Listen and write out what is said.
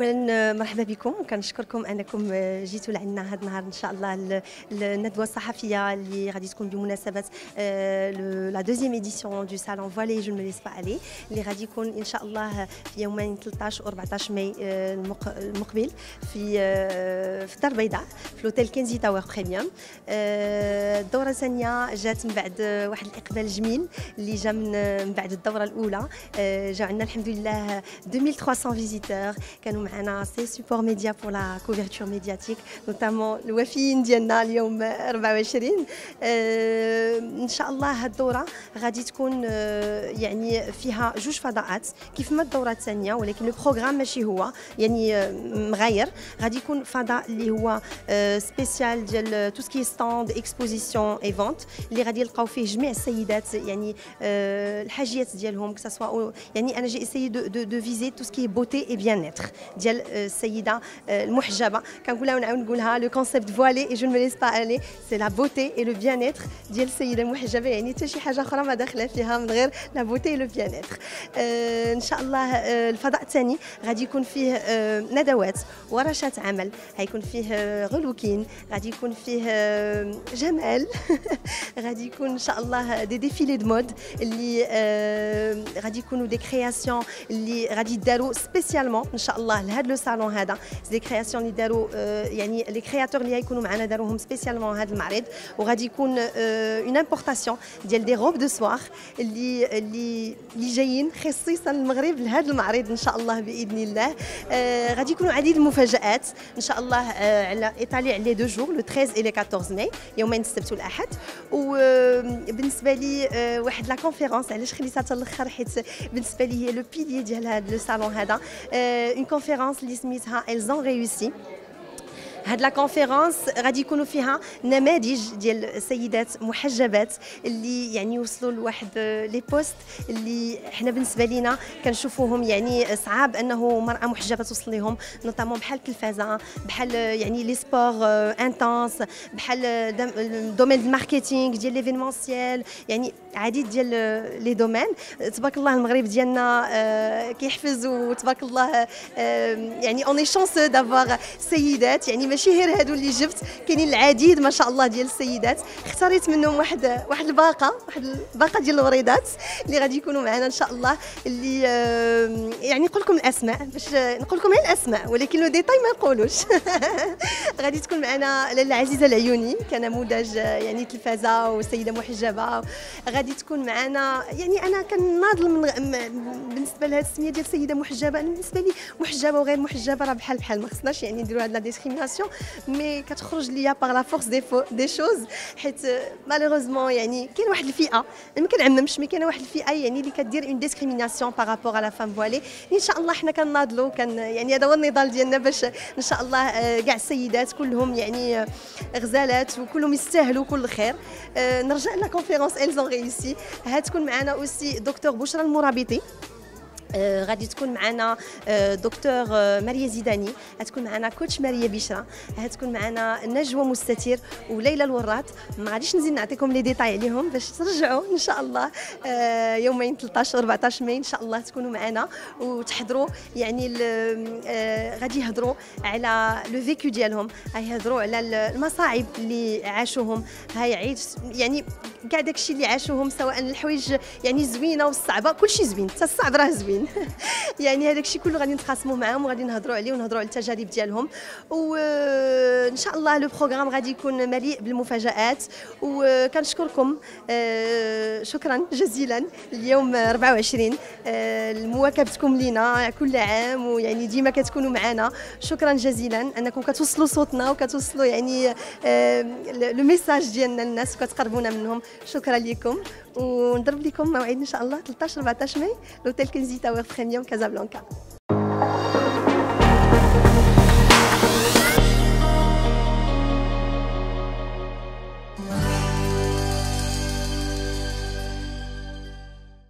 اولا مرحبا بكم. وكنشكركم أنكم جيتوا لعندنا هذا النهار إن شاء الله الندوه الصحفية اللي غادي تكون بمناسبة la deuxième édition du salon voilée je me laisse pas aller اللي غادي يكون إن شاء الله في يومين 13 و 14 ماي المقبل في في الدار البيضاء في l'hôtel Kenzi Tower premium الدوره الثانية جات من بعد واحد الإقبال جميل اللي جا من بعد الدورة الأولى. جا عندنا الحمد لله 2300 visiteurs. كانوا معنا six supports média pour la couverture médiatique notamment الوفيين ديالنا اليوم 24 آه ان شاء الله هاد الدوره غادي تكون يعني فيها جوج فضاءات كيف ما الدوره الثانية ولكن le programme ماشي هو يعني مغاير غادي يكون فضاء اللي هو spécial ديال tout ce qui est stand exposition et vente اللي غادي يلقاو فيه جميع السيدات يعني الحاجيات ديالهم كسوا يعني أنا j'ai essayé de de, viser tout ce qui beauté et bien-être ديال السيده المحجبة. كنقولها ونعاود نقولها le concept voilée et je ne laisse pas aller c'est la beauté et le bien-être ديال السيده المحجبه يعني حتى شي حاجة أخرى ما داخلة فيها من غير la beauté et le bien-être إن شاء الله الفضاء الثاني غادي يكون فيه ندوات ورشات عمل. غيكون فيه relooking غادي يكون فيه جمال. غادي يكون إن شاء الله des défilés de mode اللي غادي يكونوا des créations اللي غادي يداروا spécialement إن شاء الله لهذا le salon هذا. des créations اللي داروا يعني les créateurs اللي غيكونوا معنا داروهم spécialement هذا المعرض. وغادي يكون une importation ديال des robes de soirée اللي اللي اللي جايين خصيصا المغرب لهذا المعرض إن شاء الله بإذن الله. غادي يكونوا عديد المفاجآت إن شاء الله على étalé على deux jours le 13 et 14 ماي يومين السبت والأحد. وبالنسبه لي واحد la conférence علاش خليتها حتى الأخر؟ حيت بالنسبة لي هي le pilier ديال هذا le salon هذا. une conférence, voilées elles ont réussi. هاد la conférence غادي يكونوا فيها نماذج ديال سيدات محجبات اللي يعني وصلوا لواحد les postes اللي حنا بالنسبة لينا كنشوفوهم يعني صعاب أنه مرأة محجبة توصل لهم notamment بحال التلفازه بحال يعني les sports intenses بحال domaine ال marketing ديال l'événementiel يعني عديد ديال les domaines تبارك الله المغرب ديالنا كيحفز وتبارك الله يعني on est chanceux d'avoir سيدات يعني ماشي غير هادو اللي جبت كاينين العديد ما شاء الله ديال السيدات. اختاريت منهم واحد واحد الباقة واحد الباقة ديال الوريدات اللي غادي يكونوا معنا إن شاء الله اللي يعني نقول لكم الأسماء باش نقول لكم غير الأسماء ولكن les détails ما نقولوش. غادي تكون معنا لاله عزيزة العيوني كنموذج يعني تلفازة وسيدة محجبة. غادي تكون معنا يعني أنا كناضل من بالنسبة لهذه السمية ديال سيدة محجبة. أنا بالنسبة لي محجبة وغير محجبة راه بحال بحال ما خصناش يعني نديروا هاد la discrimination mais كتخرج ليا par la force des, des choses حيت malheureusement يعني كاين واحد الفئه ما كنعممش mais كاينة واحد الفئه يعني اللي كدير une discrimination par rapport على femme voilée ان شاء الله حنا كناضلوا كان يعني هذا هو النضال ديالنا باش ان شاء الله كاع السيدات كلهم يعني غزالات وكلهم يستاهلوا كل خير نرجع la conférence elles ont réussi هتكون معنا aussi دكتور بشرى المرابطي غادي تكون معنا دكتور ماريا زيداني غتكون معنا coach ماريا بشرى غتكون معنا نجوى مستتير وليلى الورات ما غاديش نزيد نعطيكم les détails عليهم باش ترجعوا ان شاء الله يومين 13 14 ماي ان شاء الله تكونوا معنا وتحضروا يعني غادي يهضروا على le vécu ديالهم غيهضروا على المصاعب اللي عاشوهم هاي يعني كاع داكشي اللي عاشوهم سواء الحوايج يعني زوينه والصعبه كلشي زوين حتى الصعب راه زوين يعني هذاك الشيء كله غادي نتخاصموا معاهم وغادي نهضروا عليه ونهضروا على التجارب ديالهم. وإن شاء الله لو بروغرام غادي يكون مليء بالمفاجآت. وكنشكركم شكرا جزيلا. اليوم 24 لمواكبتكم لينا كل عام ويعني ديما كتكونوا معنا شكرا جزيلا أنكم كتوصلوا صوتنا وكتوصلوا يعني le message ديالنا للناس وكتقربونا منهم. شكرا لكم ونضرب لكم موعد إن شاء الله 13 14 ماي l'hôtel Kenzi Tower Premium Casablanca